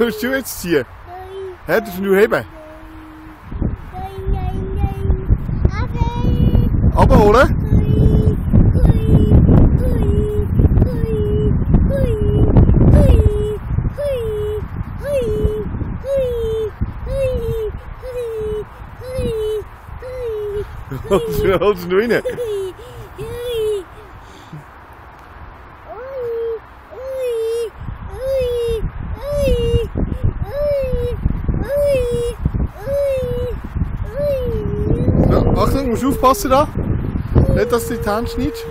Musst du jetzt ziehen? Hä, du nu heben? Abholen? Hold ze nu in. Achtung, musst aufpassen da. Nicht, dass du die Hand schneidest.